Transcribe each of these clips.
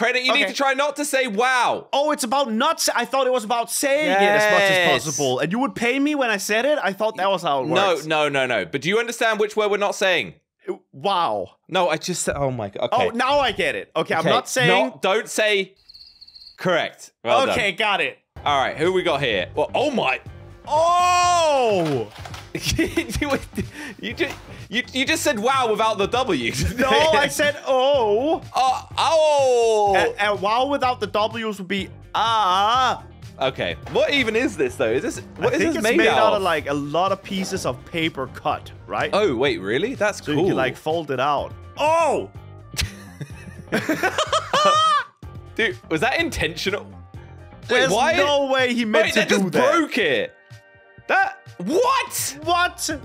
Credit, you need to try not to say wow. Oh, it's about not. I thought it was about saying it as much as possible, and you would pay me when I said it. I thought that was how it No, works. no, no, no. But do you understand which word we're not saying? Uh, wow. No, I just said, oh my god. Okay. Oh, now I get it. Okay, I'm not saying. No, don't say correct. Well done. okay, got it. All right, who we got here? Well, oh my. Oh you, just, you, you just said wow without the W. no, I said oh. Oh, oh. And, and wow without the W's would be ah. okay. What even is this though? Is this what I is think this it's made, out of? of like a lot of pieces of paper cut, right? Oh wait, really? That's so cool. you can like fold it out. Oh, Dude, was that intentional? Wait, there's why? no way he meant wait, to that do just that. broke it. That what? What?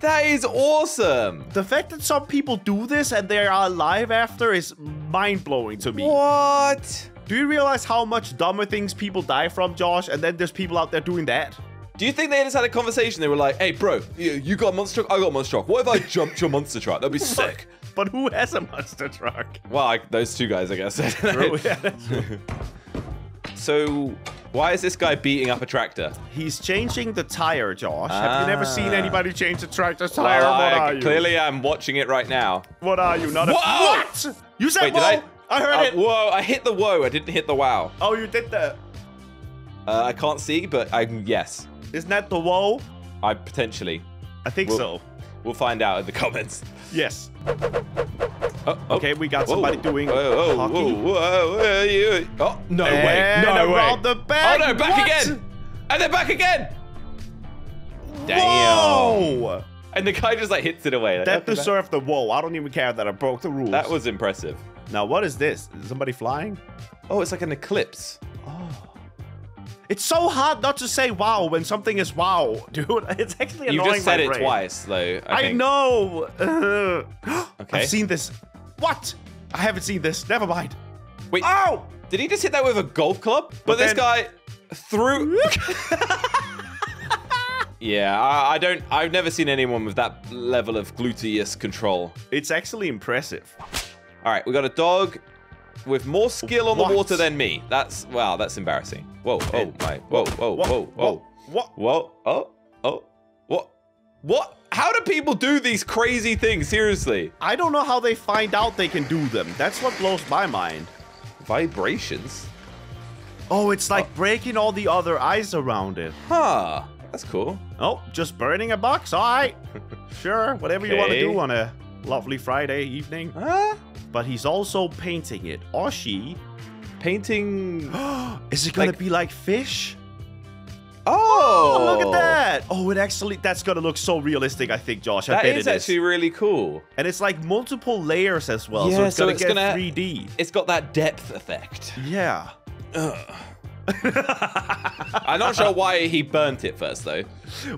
That is awesome. The fact that some people do this and they are alive after is mind blowing to me. What? Do you realize how much dumber things people die from, Josh? And then there's people out there doing that. Do you think they just had a conversation? They were like, "Hey, bro, you, you got a monster truck. I got a monster truck. What if I jumped your monster truck? That'd be sick." But who has a monster truck? Well, I, those two guys, I guess. True, yeah, so, why is this guy beating up a tractor? He's changing the tire, Josh. Have you never seen Ah. anybody change a tractor tire? Well, what I are you? clearly am watching it right now. What are you? Not a what? You said Wait, did whoa. I? heard Uh, it. Whoa! I hit the whoa. I didn't hit the wow. Oh, you did that. Uh, I can't see, but I yes, Isn't that the whoa? I potentially. I think Well- so. We'll find out in the comments. Yes. Oh, oh. Okay, we got Whoa. somebody doing Whoa, whoa, hockey. whoa, whoa, whoa, you- Oh no way! No way! Oh, the back. Oh no! Back What? again! And then back again! Damn! Whoa! And the guy just like hits it away. Like, That deserved the whoa. I don't even care that I broke the rules. That was impressive. Now, what is this? Is somebody flying? Oh, it's like an eclipse. Oh. It's so hard not to say wow when something is wow, dude. It's actually annoying. You just said it brain. twice, though. I, I, know. Okay. I've seen this. What? I haven't seen this. Never mind. Wait, Oh! did he just hit that with a golf club? But, But this then- guy threw. yeah, I, I don't. I've never seen anyone with that level of gluteus control. It's actually impressive. All right, we got a dog with more skill on What? the water than me. That's wow. That's embarrassing. Whoa! Oh my! Whoa! Whoa! What? Whoa! Whoa! What? Whoa! Oh! What? How do people do these crazy things? Seriously? I don't know how they find out they can do them. That's what blows my mind. Vibrations? Oh, it's like breaking all the other ice around it. Huh? That's cool. Oh, just burning a box? All right. sure, whatever you want to do on a lovely Friday evening. Huh? But he's also painting it. Or she. Painting. Is it gonna be like fish? Oh! Oh, look at that! Oh, it actually, that's gonna look so realistic, I think, Josh. I That bet is it actually really cool. And it's like multiple layers as well, so it's so gonna get gonna- 3D. It's got that depth effect. Yeah. I'm not sure why he burnt it first, though.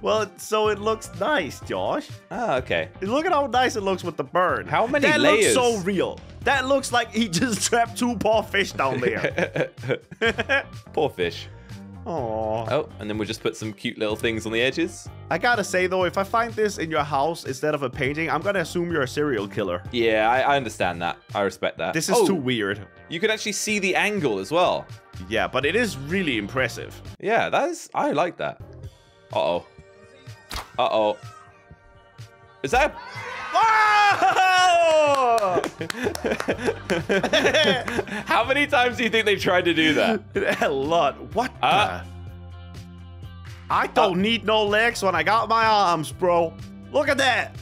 Well, so it looks nice, Josh. Ah, okay. Look at how nice it looks with the burn. How many that layers? That looks so real. That looks like he just trapped two poor fish down there. Poor fish. Aww. Oh, and then we'll just put some cute little things on the edges. I gotta say though, if I find this in your house instead of a painting, I'm gonna assume you're a serial killer. Yeah, I, I understand that. I respect that. This is Oh, too weird. You can actually see the angle as well. Yeah, but it is really impressive. Yeah, that is. I like that. Uh oh. Uh oh. Is that? How many times do you think they tried to do that? a lot. What Uh. the? I don't need no legs when I got my arms, bro. Look at that.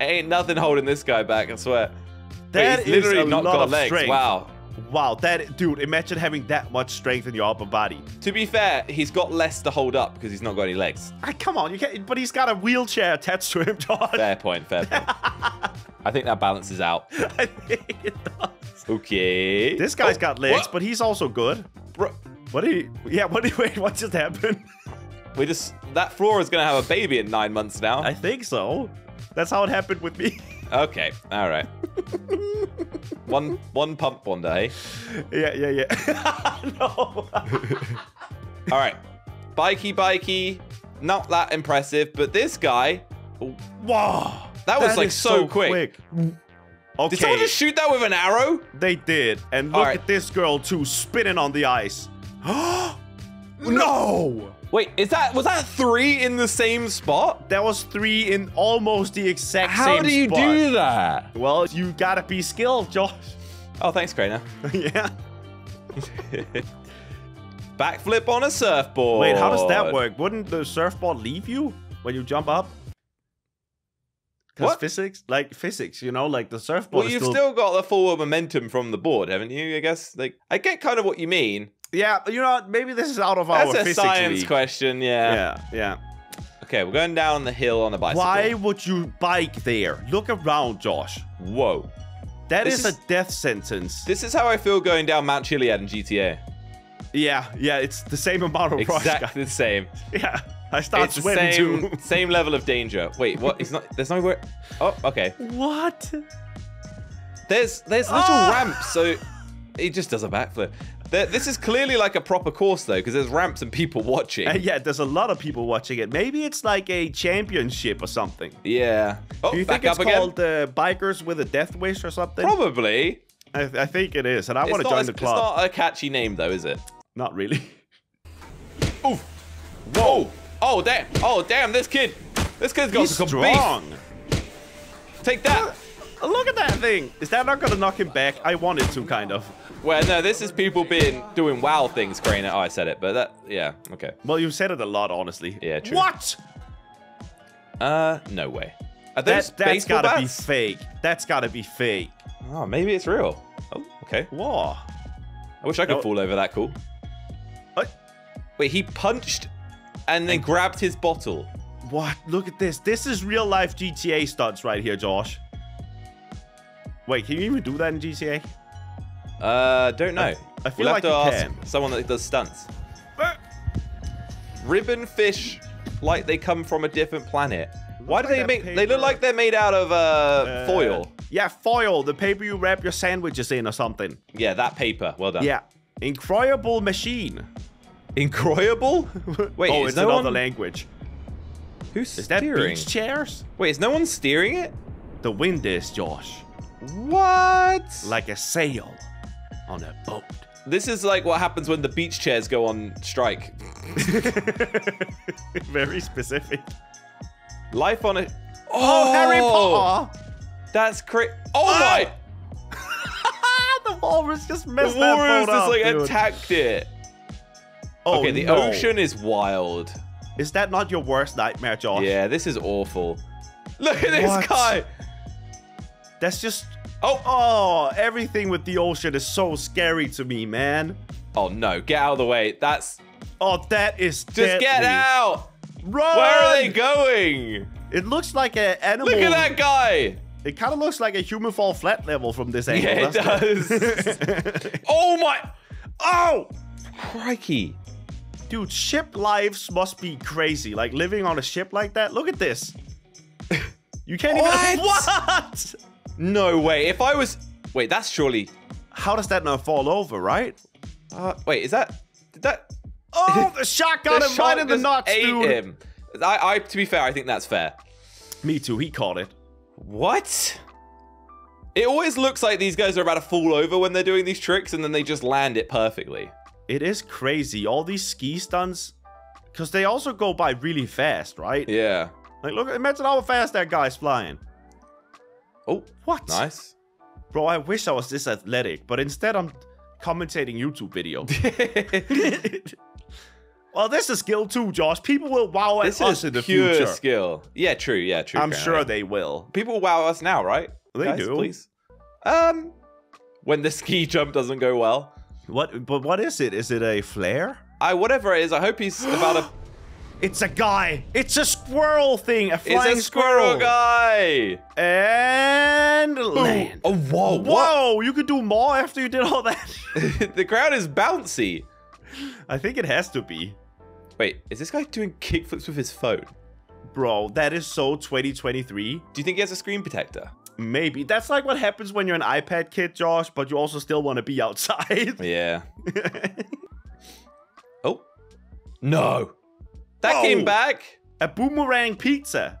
Ain't nothing holding this guy back. I swear. Wait, That he's is literally not got legs. strength. Wow. Wow, that dude, imagine having that much strength in your upper body. To be fair, he's got less to hold up because he's not got any legs. Ah, come on, you can't but he's got a wheelchair attached to him, John. Fair point. Fair point. I think that balances out. I think it does. Okay. This guy's Oh, got legs, what? but he's also good. Bro, What did he Yeah, what did wait, what just happened? we just that floor is gonna have a baby in nine months now. I think so. That's how it happened with me. Okay. All right. one one pump one day. yeah, yeah, yeah. no. All right. Bikey, bikey. Not that impressive, but this guy. Wow, That was, like, is so quick. Okay, Did someone just shoot that with an arrow? they did. And look right. at this girl too, spinning on the ice. no! Wait, is that was that three in the same spot? That was three in almost the exact How same spot. How do you spot. do that? Well, you gotta be skilled, Josh. Oh, thanks, Crainer. yeah. Backflip on a surfboard. Wait, how does that work? Wouldn't the surfboard leave you when you jump up? Because physics, like physics, you know, like the surfboard. Well, you've still, still got the forward momentum from the board, haven't you? I guess. Like, I get kind of what you mean. Yeah. You know, what? maybe this is out of That's our a physics science league. question. Yeah. Yeah, yeah. Okay, we're going down the hill on a bicycle. Why would you bike there? Look around, Josh. Whoa. That is, is, a death sentence. This is how I feel going down Mount Chiliad in GTA. yeah, yeah. It's the same amount of. Exactly the same. Yeah. I start It's the same, too. same level of danger. Wait, what? It's not. There's nowhere. Oh, okay. what? There's there's little Ah! ramps, so it just does a backflip. This is clearly like a proper course though, because there's ramps and people watching. Uh, yeah, there's a lot of people watching it. Maybe it's like a championship or something. yeah. Oh, Do you think it's called uh, Bikers with a Death Wish or something? Probably. I, I think it is, and I want to join the club. it's not a catchy name though, is it? Not really. Oof. Whoa. Oh damn. Oh damn. This kid. This kid's got He's some strong. beef. Take that. Thing. Is that not gonna knock him back? I wanted to, kind of. Well, no, this is people being doing wow things, Crainer. Oh, I said it, but that, yeah, okay. Well, you've said it a lot, honestly. Yeah, true. What? Uh, no way. Are That, that's baseball gotta bats? be fake. That's gotta be fake. Oh, maybe it's real. Oh, okay. Whoa. I wish I could No. fall over that cool. What? Wait, he punched and then grabbed his bottle. What? Look at this. This is real life GTA stunts right here, Josh. Wait, can you even do that in GTA? Uh, don't know. I feel we'll like have to ask can. someone that does stunts. Ribbon fish, like they come from a different planet. Why do like they that make? They look like they're made out of uh, Uh, foil. Yeah, foil. The paper you wrap your sandwiches in or something. Yeah, that paper. Well done. Yeah. Incroyable machine. Incroyable? Wait, oh, is it's no another one- language. Who's Is that steering? beach chairs? Wait, is no one steering it? The wind is, Josh. What? Like a sail on a boat. this is like what happens when the beach chairs go on strike. Very specific. Life on it. Oh, Harry oh! Potter! That's crazy. Oh ah! my! the walrus just The messed that walrus boat just up, like dude. attacked it. Oh, okay, the no. ocean is wild. Is that not your worst nightmare, Josh? Yeah, this is awful. Look at this guy. That's just... Oh, Oh, everything with the ocean is so scary to me, man. oh no! Get out of the way. That's Oh, that is just get out. Run! Where are they going? It looks like an animal. Look at that guy. It kind of looks like a human fall flat level from this angle. Yeah, it does. Oh my! oh! Crikey! Dude, ship lives must be crazy. Like living on a ship like that. Look at this. You can't even. What? No way. If I was, wait, that's surely. How does that not fall over, right? Uh, wait, is that? Did that? Oh, the shark got the him right shark in the nuts, ate dude. him. I, I, to be fair, I think that's fair. Me too. He caught it. What? It always looks like these guys are about to fall over when they're doing these tricks, and then they just land it perfectly. It is crazy. All these ski stunts, because they also go by really fast, right? Yeah. Like, look, imagine how fast that guy's flying. Oh, What? nice. Bro, I wish I was this athletic, but instead I'm commentating YouTube video. well, this is skill too, Josh. People will wow at this us is in the pure future. skill. Yeah, true. Yeah, true. I'm Karen. sure they will. people wow us now, right? They Guys, do. Please. Um, when the ski jump doesn't go well. What? But what is it? Is it a flare? I whatever it is, I hope he's about a. It's a guy. It's a squirrel thing. A It's flying a squirrel guy. And land. Oh whoa! What? Whoa! You could do more after you did all that. the ground is bouncy. I think it has to be, Wait, is this guy doing kickflips with his phone? bro. That is so 2023. Do you think he has a screen protector? Maybe that's like what happens when you're an iPad kid, Josh, but you also still want to be outside. Yeah. oh. No. That Whoa. came back. A boomerang pizza.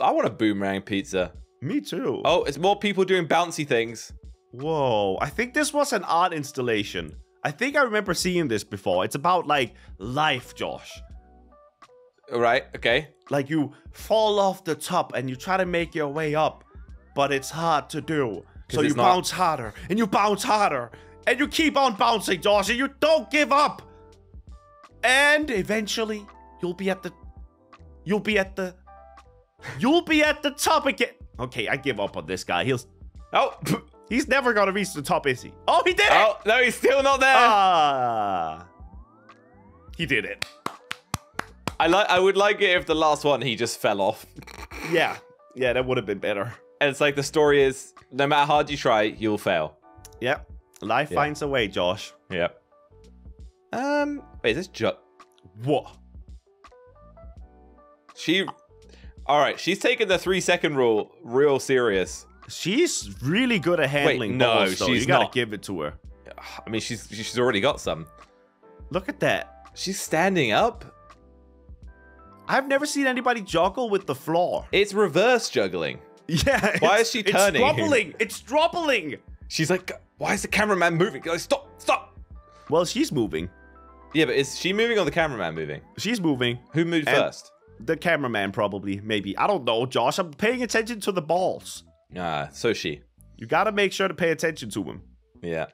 I want a boomerang pizza. Me too. Oh, it's more people doing bouncy things. Whoa. I think this was an art installation. I think I remember seeing this before. It's about like life, Josh. All right. Okay. Like you fall off the top and you try to make your way up, but it's hard to do. So you not- bounce harder and you bounce harder and you keep on bouncing, Josh, and you don't give up. And eventually you'll be at the you'll be at the you'll be at the top again. Okay, I give up on this guy. He'll Oh. he's never gonna reach the top, is he? Oh, he did it! Oh no, he's still not there. Ah, he did it. I like. I would like it if the last one he just fell off. Yeah, yeah, that would have been better. And it's like the story is, no matter how hard you try, you'll fail. Yep, life finds a way, Josh. Yep. Um. Wait, is this ju- What? She. All right, she's taking the three second rule real serious. She's really good at handling no, balls, though. she's you gotta not. give it to her. I mean, she's she's already got some. Look at that. She's standing up. I've never seen anybody juggle with the floor. It's reverse juggling. Yeah. Why is she turning? It's dropping. It's dropping. She's like, why is the cameraman moving? Like, stop, stop. Well, she's moving. Yeah, but is she moving or the cameraman moving? She's moving. Who moved And- first? The cameraman probably, maybe. I don't know, Josh. I'm paying attention to the balls. Ah, so she. You gotta make sure to pay attention to him. Yeah.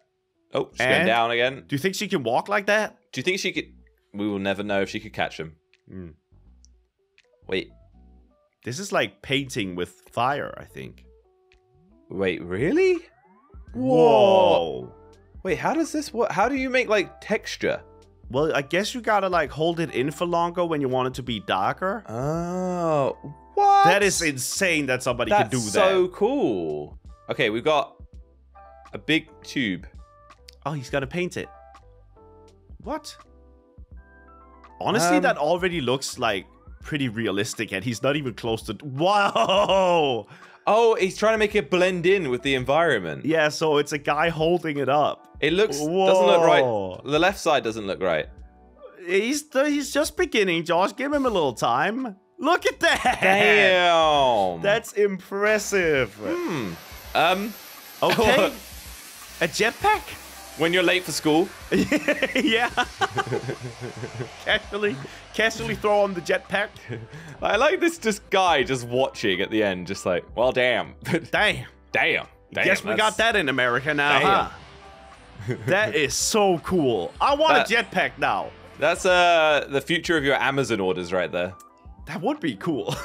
Oh, she's going down again. Do you think she can walk like that? Do you think she could? We will never know if she could catch him. Hmm. Wait, This is like painting with fire, I think. wait, really? Whoa. Wait, how does this work? How do you make like texture? Well, I guess you gotta like hold it in for longer when you want it to be darker. Oh, what? That is insane that somebody That's can do that. That's so cool. Okay, we've got a big tube. Oh, he's gonna paint it. What? Honestly, Um, that already looks like pretty realistic, and he's not even close to. Wow! Oh, he's trying to make it blend in with the environment. Yeah, so it's a guy holding it up. It looks doesn't look right. The left side doesn't look right. He's he's just beginning, Josh. Give him a little time. Look at that! Damn. That's impressive. hmm. Um. Okay. a jetpack? When you're late for school, yeah. casually, casually throw on the jetpack. I like this just guy just watching at the end, just like, well, damn, Damn. damn. damn Guess we got that in America now, huh? that is so cool. I want That- a jetpack now. That's uh the future of your Amazon orders right there. That would be cool.